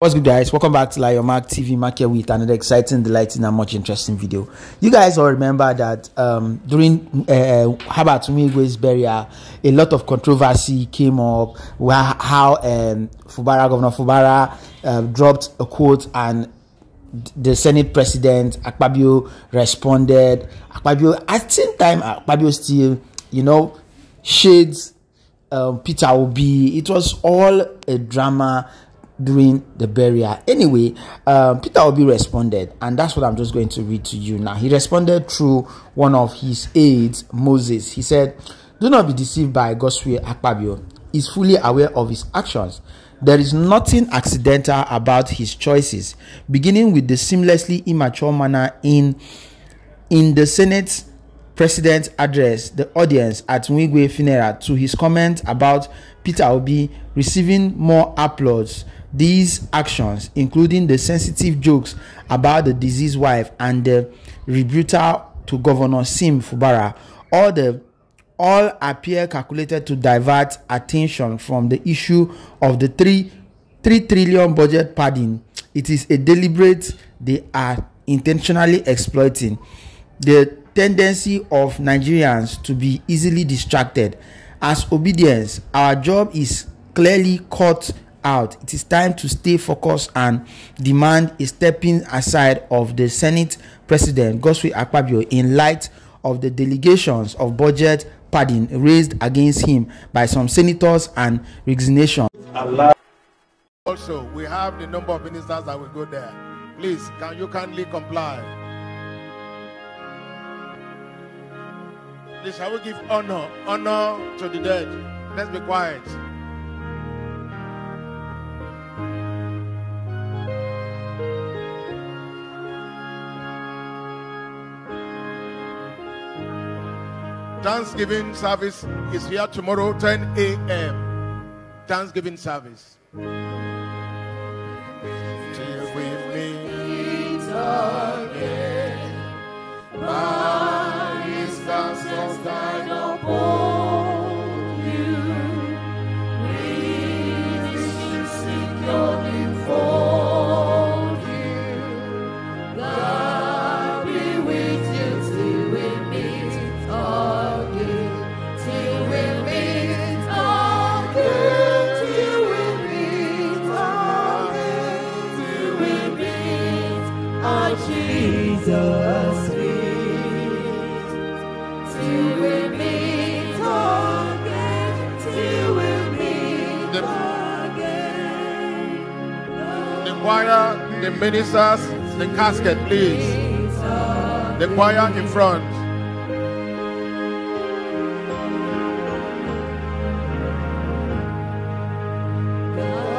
What's good guys? Welcome back to Lyon Mack TV Market with another exciting, delighting and much interesting video. You guys all remember that um, during uh, Herbert Wigwe's burial, a lot of controversy came up where how um, Fubara, Governor Fubara uh, dropped a quote and the Senate President Akpabio responded. Akpabio, at the same time, Akpabio still, you know, shades um, Peter Obi. It was all a drama during the burial. Anyway, um, Peter Obi responded, and that's what I'm just going to read to you now. He responded through one of his aides, Moses. He said, Do not be deceived by Godswill Akpabio. He's fully aware of his actions. There is nothing accidental about his choices, beginning with the seamlessly immature manner in in the Senate president addressed the audience at Nwigwe funeral to his comment about Peter Obi receiving more applause these actions, including the sensitive jokes about the deceased wife and the rebuttal to Governor Sim Fubara, all the all appear calculated to divert attention from the issue of the three three trillion budget padding. It is a deliberate they are intentionally exploiting the tendency of Nigerians to be easily distracted. As obedience, our job is clearly cut out. It is time to stay focused and demand a stepping aside of the Senate President Godswill Akpabio in light of the delegations of budget padding raised against him by some senators and resignation. Also, we have the number of ministers that will go there. Please, can you kindly comply? Please, shall we give honor, honor to the dead? Let's be quiet. Thanksgiving service is here tomorrow, 10 a.m. Thanksgiving service. Choir, the ministers, the casket, please. The choir in front. God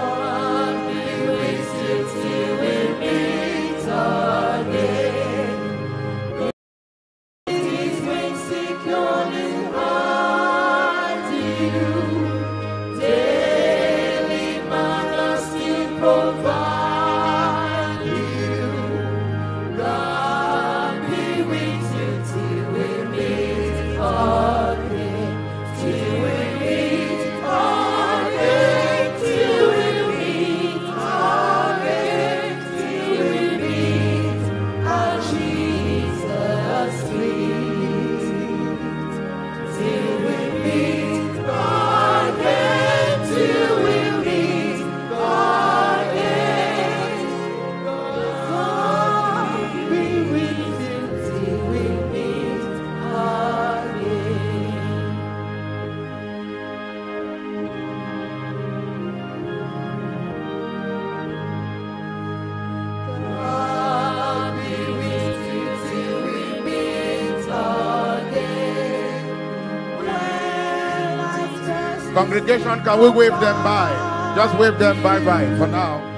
Congregation, can we wave them by? Just wave them bye bye for now.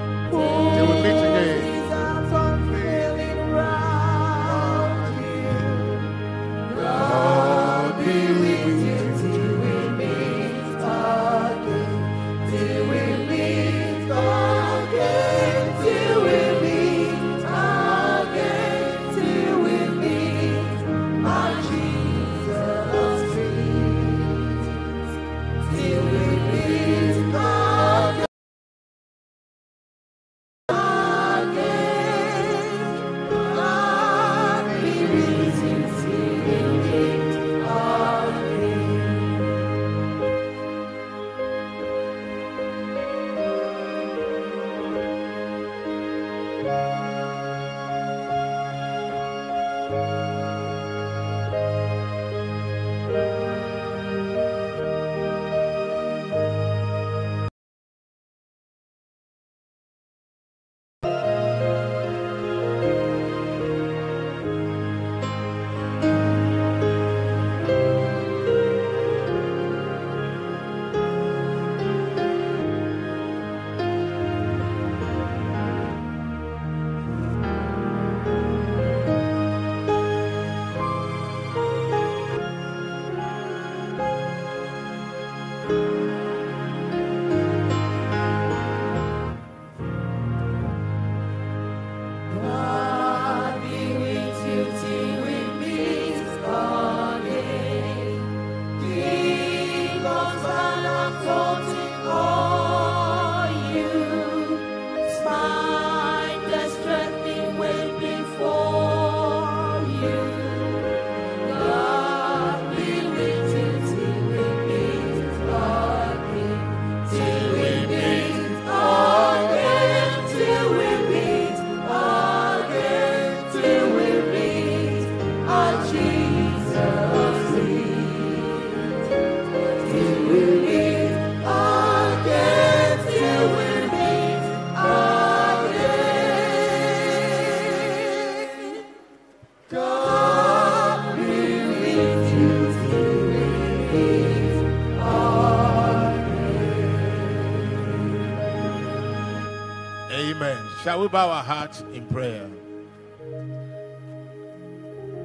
Amen. Shall we bow our hearts in prayer?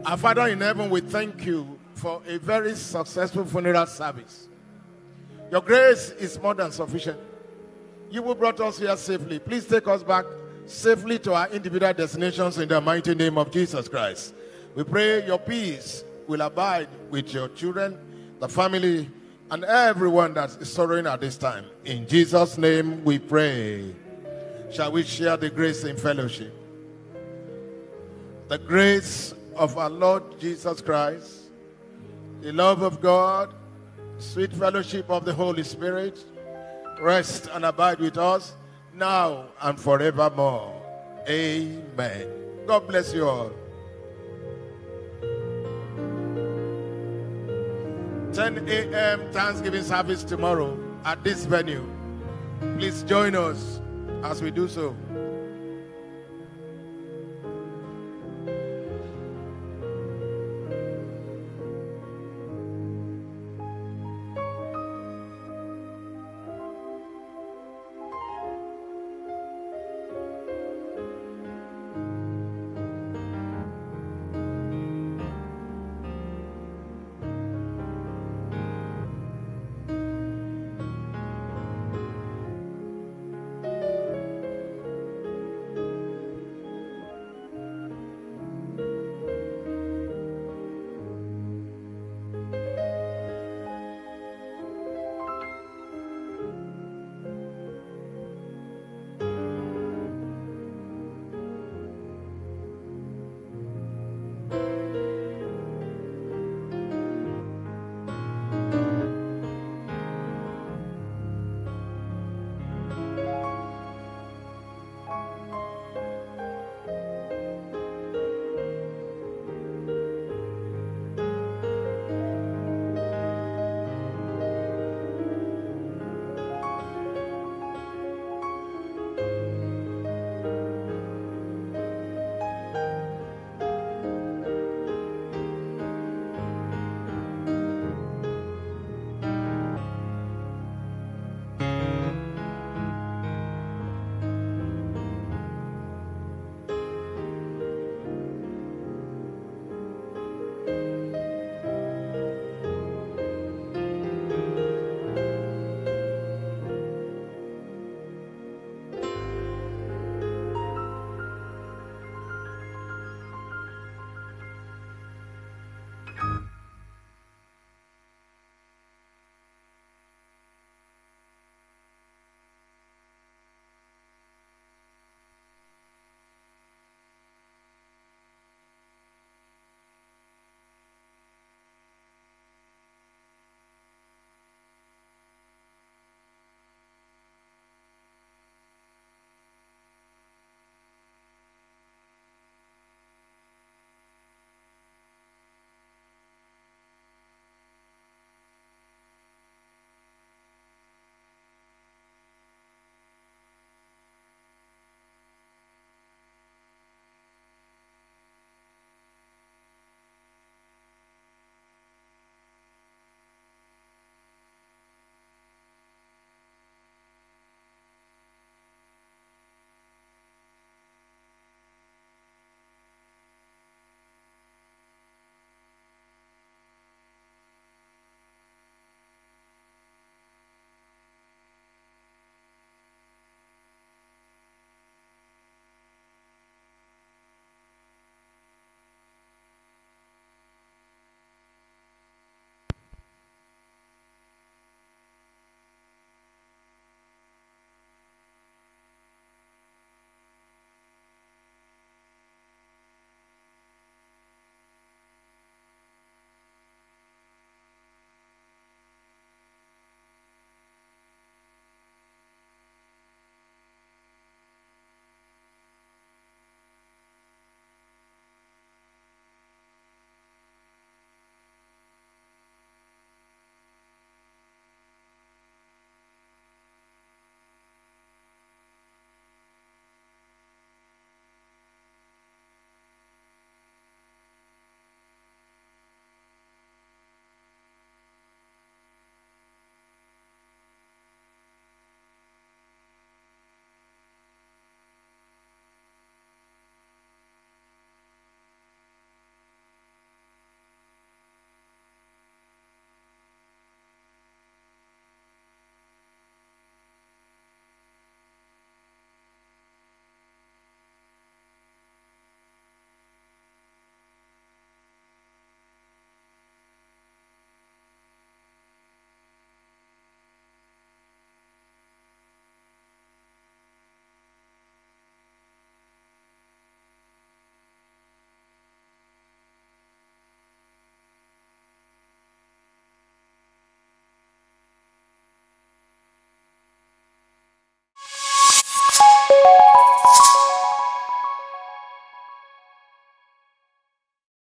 Our Father in heaven, we thank you for a very successful funeral service. Your grace is more than sufficient. You who brought us here safely, please take us back safely to our individual destinations in the mighty name of Jesus Christ. We pray your peace will abide with your children, the family, and everyone that is sorrowing at this time. In Jesus' name we pray. Shall we share the grace in fellowship? The grace of our Lord Jesus Christ, the love of God, sweet fellowship of the Holy Spirit, rest and abide with us now and forevermore. Amen. God bless you all. 10 a.m. Thanksgiving service tomorrow at this venue. Please join us as we do so.